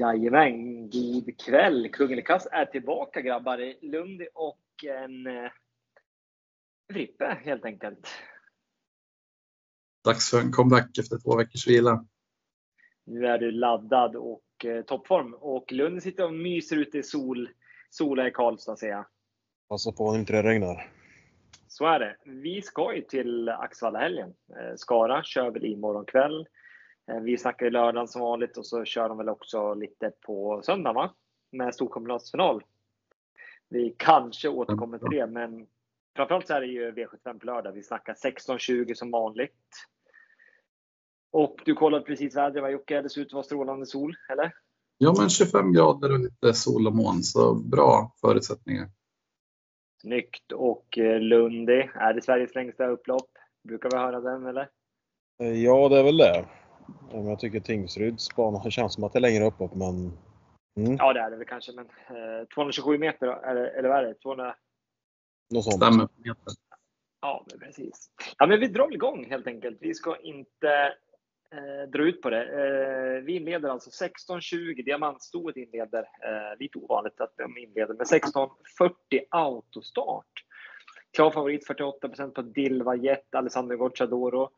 Jajamän, god kväll. Kunglig är tillbaka grabbar. Lundi och en eh, Frippe helt enkelt. Dags för en comeback efter två veckors vila. Nu är du laddad och eh, toppform och Lund sitter och myser ute i sol, sola i Karlstad ser jag. Passa på att inte det regnar. Så är det. Vi ska ju till Axvalla helgen. Eh, Skara kör väl imorgon kväll. Eh, vi snackar ju lördagen som vanligt och så kör de väl också lite på söndag va? Med storkombinatsfinal. Vi kanske återkommer till det, men framförallt så är det ju V75 på lördag. Vi snackar 16.20 som vanligt. Och du kollade precis vädret va Jocke? Det ser ut att vara strålande sol, eller? Ja, men 25 grader och lite sol och moln, så bra förutsättningar. Snyggt. Och eh, Lundi, är det Sveriges längsta upplopp? Brukar vi höra den eller? Eh, ja, det är väl det. Jag tycker Tingsryds bana känns som att det är längre uppåt, men... Mm. Ja, det är det väl kanske, men eh, 227 meter då? Eller, eller vad är det? 200... Något sånt. Stämmer. Ja, men precis. Ja, men vi drar igång helt enkelt. Vi ska inte eh, dra ut på det. Eh, vi inleder alltså 16.20. Diamantstoet inleder. Eh, lite ovanligt att de inleder med 16.40 autostart. Klar favorit 48% på Dilva Jet, Alessandro Gocciadoro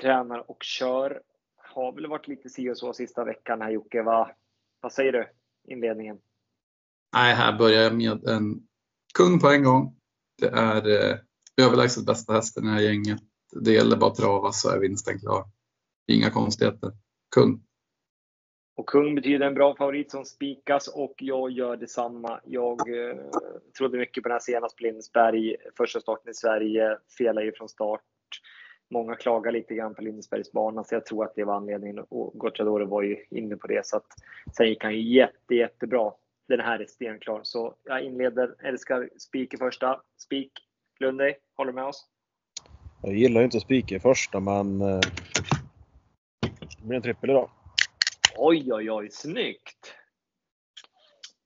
tränar och kör. Har väl varit lite si och så sista veckan här Jocke. Va? Vad säger du? Inledningen? Nej, här börjar jag med en kung på en gång. Det är eh, överlägset bästa hästen i det här gänget. Det gäller bara att trava så är vinsten klar. Inga konstigheter. Kung. Och kung betyder en bra favorit som spikas och jag gör detsamma. Jag eh, trodde mycket på den här senast på Lindesberg. Första starten i Sverige, felade ju från start. Många klagar lite grann på Lindesbergs bana, så jag tror att det var anledningen. Och Gocciadoro var ju inne på det, så att sen gick han ju jätte, jättebra. Den här är stenklar, så jag inleder, älskar spik i första. Spik, Lundey, håller du med oss? Jag gillar inte spik i första, men eh, det blir en trippel idag. Oj, oj, oj, snyggt!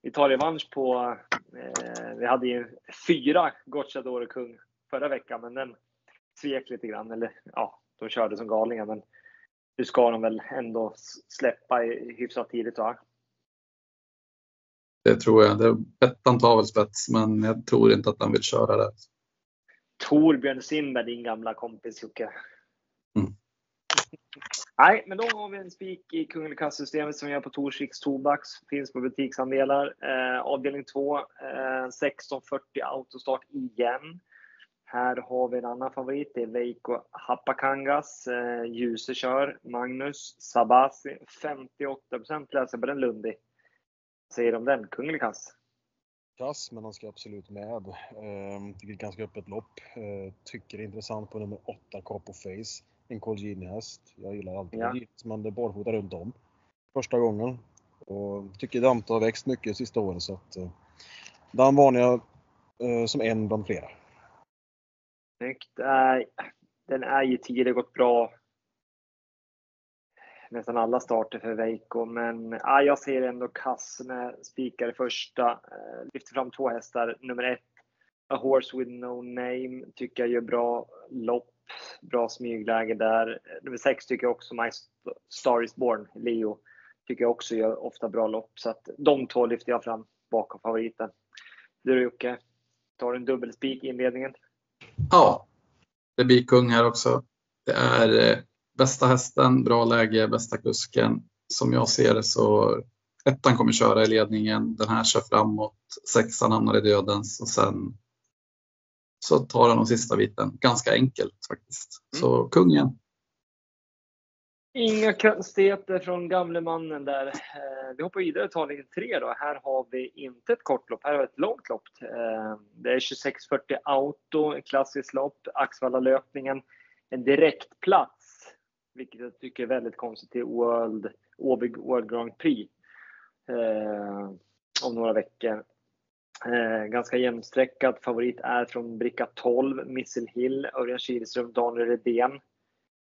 Vi tar revansch på, eh, vi hade ju fyra Gocciadoro kung förra veckan, men den svek lite grann. Eller ja, de körde som galningar, men nu ska de väl ändå släppa hyfsat tidigt va? Det tror jag. Bettan tar väl spets, men jag tror inte att han vill köra det. Torbjörn Simber, din gamla kompis Jocke. Mm. Nej, men då har vi en spik i Kunglig kassasystemet som vi gör på Torsviks Tobaks. Finns på butiksandelar. Eh, avdelning 2, eh, 1640 autostart igen. Här har vi en annan favorit. Det är Veikko Happakangas. Eh, Ljuse kör. Magnus Sabasi. 58 procent läser på den Lundi. Vad säger du om den? Kunglig kass? Kass, men han ska absolut med. Eh, det är ganska öppet lopp. Eh, tycker det är intressant på nummer 8, Capo Face. En Colgjini-häst. Jag gillar alltid ja. men det är barfota runt om. Första gången. Och tycker Dante har växt mycket sista året så att eh, den varnar jag eh, som en bland flera. Snyggt. Äh, den är ju tidigare gått bra nästan alla starter för Veiko, men ja, jag ser ändå kass med spikar i första. Eh, lyfter fram två hästar. Nummer ett, A Horse With No Name, tycker jag gör bra lopp. Bra smygläge där. Nummer sex tycker jag också, My Star Is Born, Leo, tycker jag också gör ofta bra lopp. Så att de två lyfter jag fram bakom favoriten. Du då Jocke, tar du en dubbelspik i inledningen? Ja, det blir kung här också. Det är eh, bästa hästen, bra läge, bästa kusken. Som jag ser det så ettan kommer köra i ledningen. Den här kör framåt. Sexan hamnar i dödens och sen så tar han de sista biten. Ganska enkelt faktiskt. Mm. Så kungen. Inga konstigheter från gamle mannen där. Eh, vi hoppar vidare till avdelning 3 då. Här har vi inte ett kort lopp, här har vi ett långt lopp. Eh, det är 2640 Auto, ett klassiskt lopp. Axvallalöpningen. En direktplats, vilket jag tycker är väldigt konstigt till World, Åby World Grand Prix eh, om några veckor. Eh, ganska jämnsträckad. Favorit är från bricka 12, Missile Hill, Örjan Kihlström, Daniel Redén.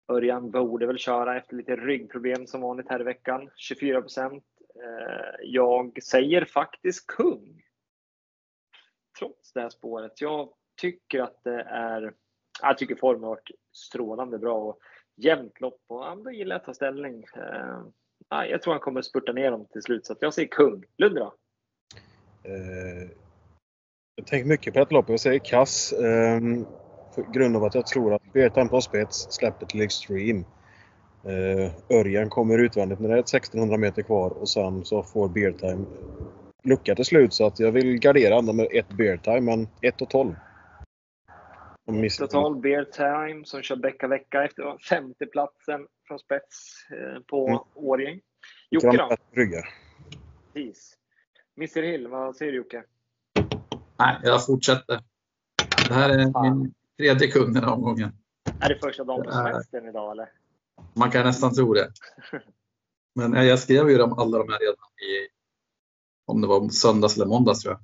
Örjan borde väl köra efter lite ryggproblem som vanligt här i veckan. 24 procent. Eh, jag säger faktiskt kung. Trots det här spåret. Jag tycker att det är... Jag tycker formen har varit strålande bra och jämnt lopp och ja, då gillar jag att ta ställning. Eh, jag tror han kommer spurta ner dem till slut, så jag säger kung. Lundra. då? Jag tänker mycket på ett lopp. Jag säger kass. Grund av att jag tror att Bertan på spets släpper till Extreme. Eh, Örjan kommer utvändigt när det är 1600 meter kvar och sen så får Beartime lucka till slut. Så att jag vill gardera med ett Beartime, men 1 och 12. Total Beer Time som kör vecka vecka efter femteplatsen från spets eh, på mm. Årjäng. Jocke då? Ryggar. Precis. Mr Hill, vad säger du Jocke? Nej, jag fortsätter. Det här är min tredje kund den här omgången. Är det första dagen på semestern idag eller? Man kan nästan tro det. Men jag skrev ju alla de här redan i, om det var söndags eller måndags tror jag.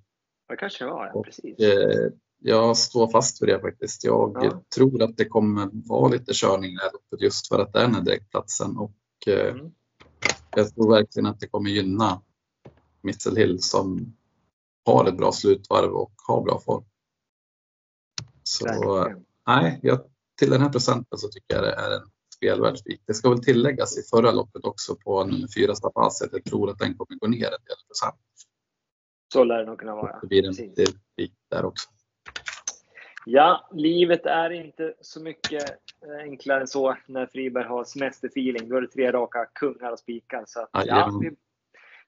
Det kanske var, ja. Precis. Och, eh, jag står fast för det faktiskt. Jag ja. tror att det kommer vara lite körning där uppe just för att det är den här direktplatsen och eh, mm. jag tror verkligen att det kommer gynna Mitchell Hill som har ett bra slutvarv och har bra form. Så nej, jag, till den här procenten så tycker jag det är en spelvärd spik. Det ska väl tilläggas i förra loppet också på nummer fyra Stafas jag tror att den kommer gå ner en del procent. Så lär det nog kunna vara. Det blir en spik där också. Ja, livet är inte så mycket eh, enklare än så när Friberg har semesterfeeling. Då är det tre raka kungar och spikar. Så att, ja, vi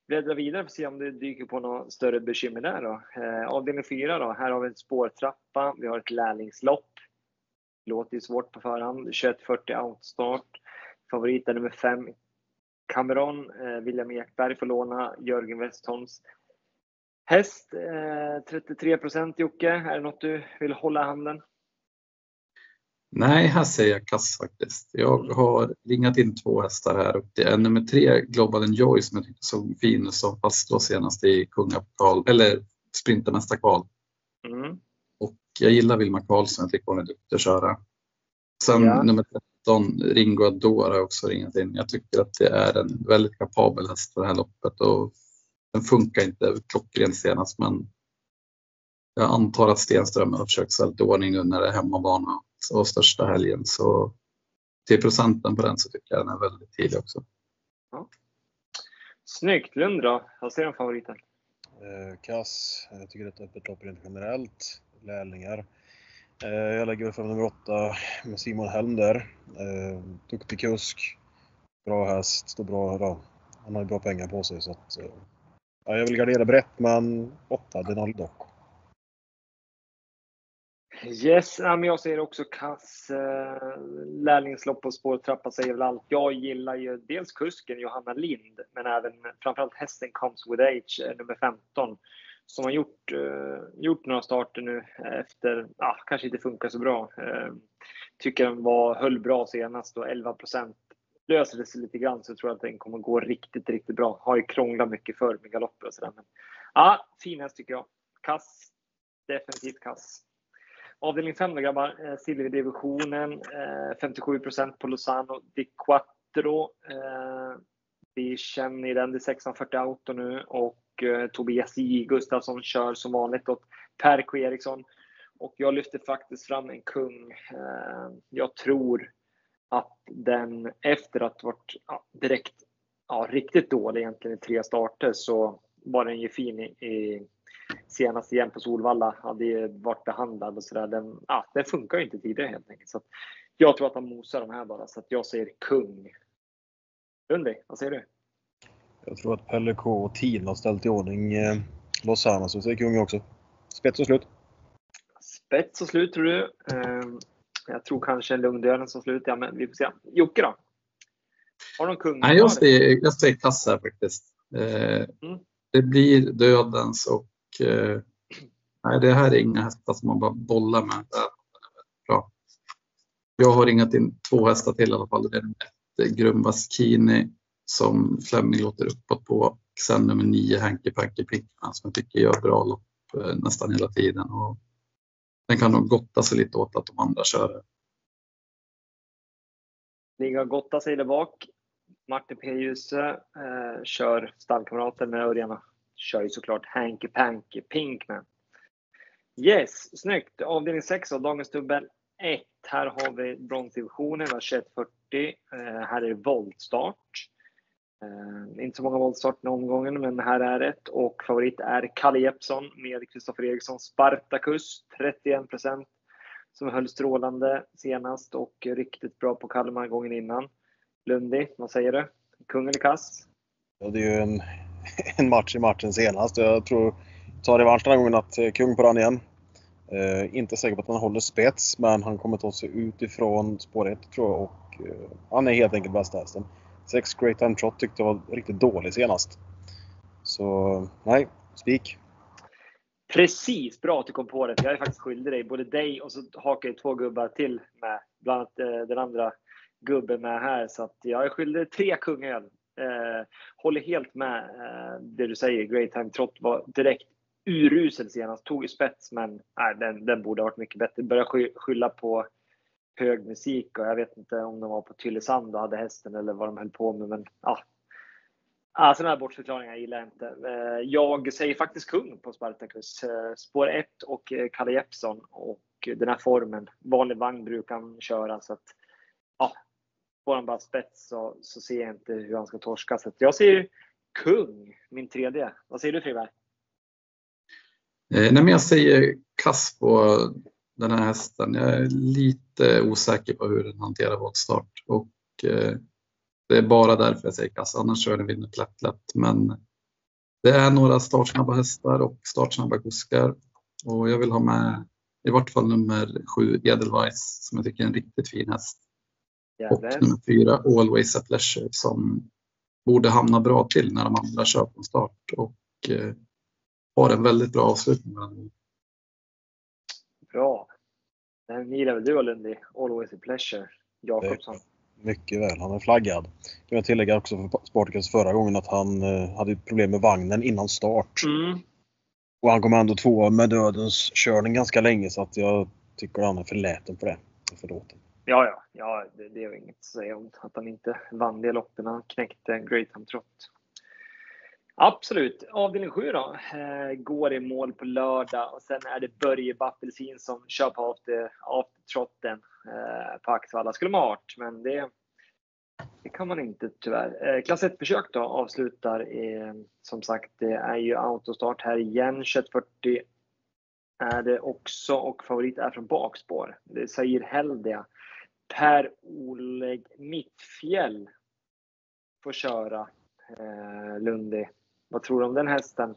Bläddra vidare för att se om det dyker på några större bekymmer där. Då. Eh, avdelning 4 då. Här har vi en spårtrappa. Vi har ett lärlingslopp. Låter ju svårt på förhand. 2140 outstart. Favorit är nummer 5. Cameron. Eh, William Ekberg får låna Jörgen Westholms Häst, eh, 33 procent Jocke. Är det något du vill hålla i handen? Nej, här säger jag kass faktiskt. Jag har ringat in två hästar här och det är nummer tre Global Enjoy som jag tyckte såg fin som fastslår senast i kungapokal eller sprintermästarkval. Mm. Och jag gillar Vilma Karlsson, jag tycker hon är duktig att köra. Sen ja. nummer 13 Ringo Ador har jag också ringat in. Jag tycker att det är en väldigt kapabel häst för det här loppet och den funkar inte klockrent senast men jag antar att Stenström har försökt ställa i ordning nu när det är hemmabana och största helgen. Så till procenten på den så tycker jag den är väldigt tidig också. Ja. Snyggt! Lund då? Vad säger du om favoriten? Eh, kass. Jag tycker det är ett öppet lopp rent generellt. Lärlingar. Eh, jag lägger fram nummer åtta med Simon Helm där. Eh, duktig kusk. Bra häst. Står bra. Ja, han har ju bra pengar på sig så att eh, Ja, jag vill gardera brett, men 8 Denali dock. Yes, men jag ser också kass. Lärlingslopp och spårtrappa säger väl allt. Jag gillar ju dels kusken Johanna Lind, men även framförallt hästen Comes with Age, eh, nummer 15, som har gjort, eh, gjort några starter nu efter, ja, kanske inte funkar så bra. Eh, tycker den var, höll bra senast och 11 procent löser det sig lite grann så tror jag att den kommer gå riktigt, riktigt bra. Har ju krånglat mycket förr med galopper och sådär. Men ja, fin häst tycker jag. Kass. Definitivt kass. Avdelning 5 då grabbar. Eh, silverdivisionen. Eh, 57% på Lozano Di Quattro. Eh, vi känner den. Det är 640 auto nu och Tobias J Gustafsson kör som vanligt åt Per K Eriksson. Och jag lyfter faktiskt fram en kung. Jag tror att den efter att varit ja, direkt ja, riktigt dålig egentligen i tre starter så var den ju fin i, i senast igen på Solvalla. Hade ju varit behandlad och sådär. Den, ja, den funkar ju inte tidigare helt enkelt. Så jag tror att han mosar de här bara. Så att jag säger kung. Lundvik, vad säger du? Jag tror att Pelle K och Tina har ställt i ordning eh, Lozano, så jag säger kung också. Spets och slut. Spets och slut tror du. Eh, jag tror kanske Lugndöden som slut, ja, men vi får se. Jocke då? Har du någon kung? Nej, jag säger, jag säger kassa faktiskt. Eh, mm. Det blir dödens och eh, nej, det här är inga hästar som man bara bollar med. Bra. Jag har ringat in två hästar till i alla fall. Det är ett Grumbas Kini som Flemming låter uppåt på. Sen nummer nio Hanky Panky Pinkman som jag tycker gör bra lopp eh, nästan hela tiden. Och den kan nog gotta sig lite åt att de andra kör. Ligga och gotta sig där bak. Martin P. Djuse eh, kör stallkamrater med Örjan kör ju såklart Hanky Panky Pinkman. Yes, snyggt! Avdelning 6 av dagens dubbel 1. Här har vi bronsdivisionen, 2140. Eh, här är det voltstart. Eh, inte så många voltstart den omgången, men här är ett. Och favorit är Kalle Jeppsson med Kristoffer Eriksson Spartacus, 31 procent. Som höll strålande senast och riktigt bra på Kalmar gången innan. Lundi, vad säger du? Kung eller kass? Ja, det är ju en, en match i matchen senast. Jag tror, tar revansch den här gången, att eh, kung på den igen. Eh, inte säker på att han håller spets, men han kommer ta sig utifrån spår 1 tror jag och eh, han är helt enkelt bästa hästen. 6 Great Time Trot tyckte jag var riktigt dålig senast. Så nej, spik. Precis, bra att du kom på det. Jag är faktiskt skyldig dig, både dig och så hakar jag två gubbar till med. Bland annat eh, den andra gubben med här. Så att jag är skyldig dig tre kungöl. Eh, håller helt med eh, det du säger. Great Time Trot var direkt urusel senast. Tog ju spets, men nej, den, den borde ha varit mycket bättre. Började skylla på hög musik och jag vet inte om de var på Tylösand och hade hästen eller vad de höll på med. Men ja, ah, sådana här bortförklaringar gillar jag inte. Eh, jag säger faktiskt kung på Spartacus. Eh, spår 1 och eh, Kalle Jeppsson och den här formen. Vanlig vagn brukar han köra så att ja, får han bara spets så, så ser jag inte hur han ska torska. Så jag säger kung, min tredje. Vad säger du Friberg? Eh, nej, men jag säger kass på den här hästen. Jag är lite osäker på hur den hanterar voltstart och eh, det är bara därför jag säger kass. Annars tror jag den vinner lätt, lätt. Men det är några startsnabba hästar och startsnabba kuskar och jag vill ha med i vart fall nummer sju Edelweiss som jag tycker är en riktigt fin häst. Och nummer fyra Always at Leisure som borde hamna bra till när de andra kör på start och eh, har en väldigt bra avslutning. Bra. Den gillar väl du Lundi? Always a pleasure. Jakobsson. Mycket väl. Han är flaggad. Kan jag tillägga också för Spartacus förra gången att han eh, hade problem med vagnen innan start. Mm. Och han kom ändå två med dödens körning ganska länge så att jag tycker han är för läten på det. Förlåt. Ja, ja, ja det, det är inget att säga om att han inte vann det loppen. Han knäckte Great Time Trot. Absolut. Avdelning 7 då. Eh, går i mål på lördag och sen är det Börje Bappelsin som kör på after, aftertrotten eh, på Axevalla. Skulle man hart, men det, det kan man inte tyvärr. Eh, klass 1-försök då avslutar eh, som sagt, det är ju autostart här igen. 2140 är det också och favorit är från bakspår. Det säger Heldia. Per-Oleg Mittfjäll får köra eh, Lundi. Vad tror du om den hästen?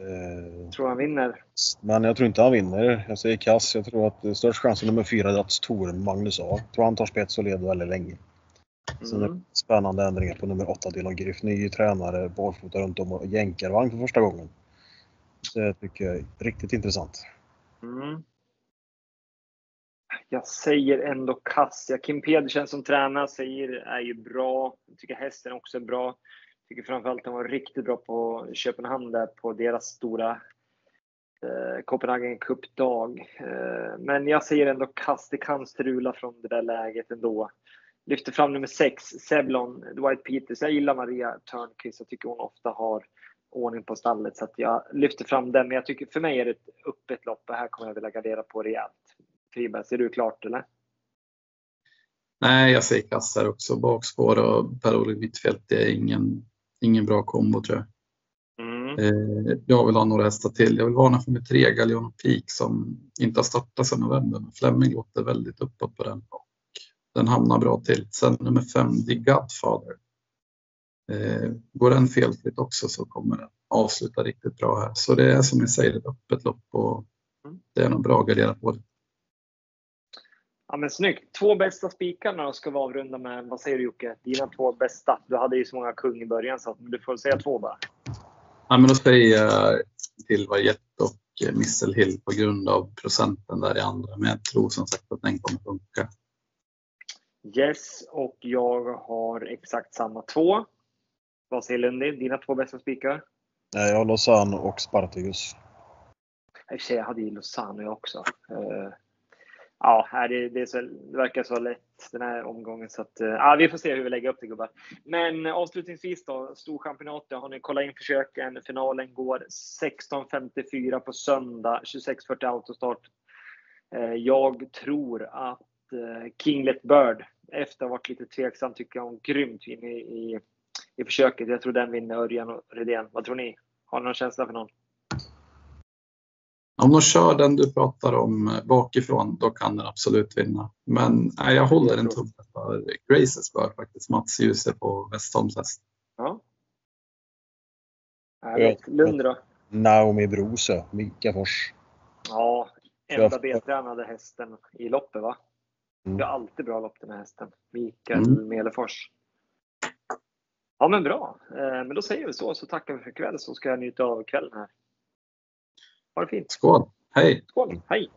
Eh, tror han vinner? Men jag tror inte han vinner. Jag säger kass. Jag tror att störst chans är nummer fyra, Dats Toren Magnus A. Jag tror han tar spets och leder väldigt länge. Sen är det spännande ändringar på nummer 8, Dylan Griff. Ny tränare, barfota runt om och jänkarvagn för första gången. Det tycker jag är riktigt intressant. Mm. Jag säger ändå Kassia. Kim Pedersen som tränar säger är ju bra. Jag tycker hästen också är bra Jag tycker framförallt han var riktigt bra på Köpenhamn där på deras stora eh, Copenhagen Cup-dag. Eh, men jag säger ändå kast. Det kan strula från det där läget ändå. Lyfter fram nummer 6, Sevlon Dwight Peters. Jag gillar Maria Törnqvist. Jag tycker hon ofta har ordning på stallet så att jag lyfter fram den. Men jag tycker för mig är det ett öppet lopp och här kommer jag vilja gardera på rejält. Friberg, ser du klart eller? Nej, jag säger kass här också. Bakspår och Per-Olle Mittfält det är ingen ingen bra kombo tror jag. Mm. Eh, jag vill ha några hästar till. Jag vill varna för med tre Gallion Peak som inte har startat sedan november. Men Fleming låter väldigt uppåt på den och den hamnar bra till. Sen nummer fem, The Godfather. Eh, går den felfritt också så kommer den avsluta riktigt bra här. Så det är som ni säger ett öppet lopp och mm. det är nog bra garderat på det. Ja, men snyggt. Två bästa spikarna ska vi avrunda med. Vad säger du Jocke? Dina två bästa. Du hade ju så många kung i början så du får säga två bara. Ja, men då säger jag till Varjet och Missel Hill på grund av procenten där i andra. Men jag tror som sagt att den kommer funka. Yes, och jag har exakt samma två. Vad säger Lundi? Dina två bästa spikar? Jag har Lausanne och Spartacus. I och för sig, jag hade ju Lausanne jag också. Ja, det, det, så, det, verkar så lätt den här omgången. Så att, eh, ja, vi får se hur vi lägger upp det gubbar. Men avslutningsvis då, Storchampionatet. Har ni kollat in försöken? Finalen går 16.54 på söndag, 26.40 autostart. Eh, jag tror att eh, Kinglet Bird, efter att ha varit lite tveksam, tycker jag hon grymt In i, i i försöket. Jag tror den vinner Örjan och Redén. Vad tror ni? Har ni någon känsla för någon? Om de kör den du pratar om bakifrån, då kan den absolut vinna. Men nej, jag håller en tumme för Graces bör faktiskt. Mats Djuse på Westholms häst. Ja. Härligt. Lund då? Naomi Brose, Mikafors. Ja, enda B-tränade hästen i loppet va? Mm. Det är alltid bra lopp den här hästen. Mikael mm. Melefors. Ja men bra. Eh, men då säger vi så, så tackar vi för kväll så ska jag njuta av kvällen här. Ha det fint. Skål. Hej. Skål. Hej.